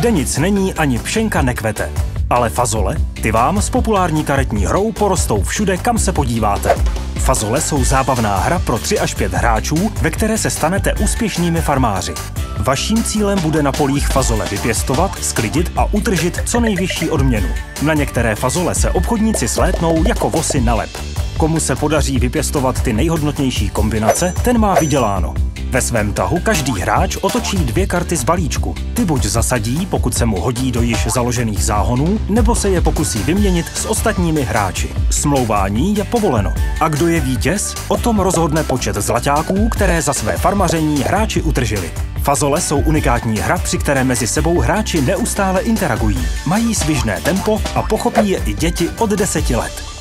Kde nic není, ani pšenka nekvete. Ale fazole, ty vám s populární karetní hrou porostou všude, kam se podíváte. Fazole jsou zábavná hra pro 3 až 5 hráčů, ve které se stanete úspěšnými farmáři. Vaším cílem bude na polích fazole vypěstovat, sklidit a utržit co nejvyšší odměnu. Na některé fazole se obchodníci slétnou jako vosy na lep. Komu se podaří vypěstovat ty nejhodnotnější kombinace, ten má vyděláno. Ve svém tahu každý hráč otočí dvě karty z balíčku. Ty buď zasadí, pokud se mu hodí do již založených záhonů, nebo se je pokusí vyměnit s ostatními hráči. Smlouvání je povoleno. A kdo je vítěz? O tom rozhodne počet zlaťáků, které za své farmaření hráči utržili. Fazole jsou unikátní hra, při které mezi sebou hráči neustále interagují. Mají svižné tempo a pochopí je i děti od 10 let.